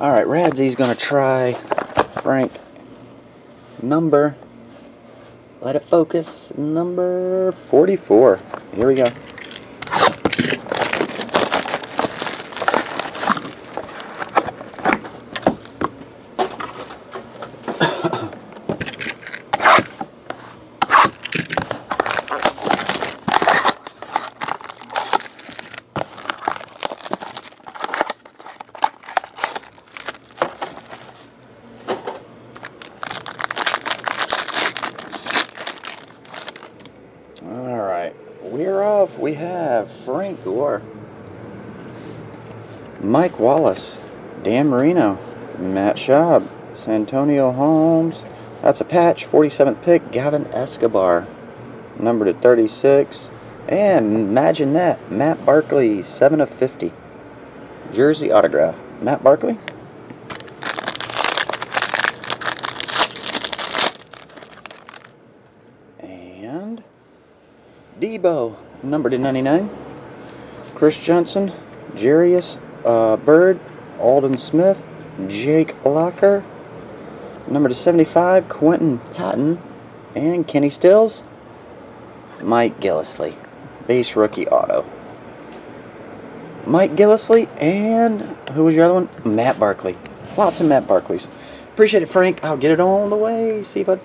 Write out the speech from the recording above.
All right, Radzy's gonna try Frank number. Let it focus. Number 44. Here we go. All off. We have Frank Gore, Mike Wallace, Dan Marino, Matt Schaub, Santonio Holmes. That's a patch. 47th pick, Gavin Escobar, numbered at 36. And imagine that, Matt Barkley, 7 of 50. Jersey autograph. Matt Barkley. And Debo, numbered to 99. Chris Johnson, Jairus uh, Byrd, Aldon Smith, Jake Locker, number to 75, Quinton Patton, and Kenny Stills, Mike Gillislee, base rookie auto. Mike Gillislee, and who was your other one? Matt Barkley. Lots of Matt Barkleys. Appreciate it, Frank. I'll get it on the way. See you, bud.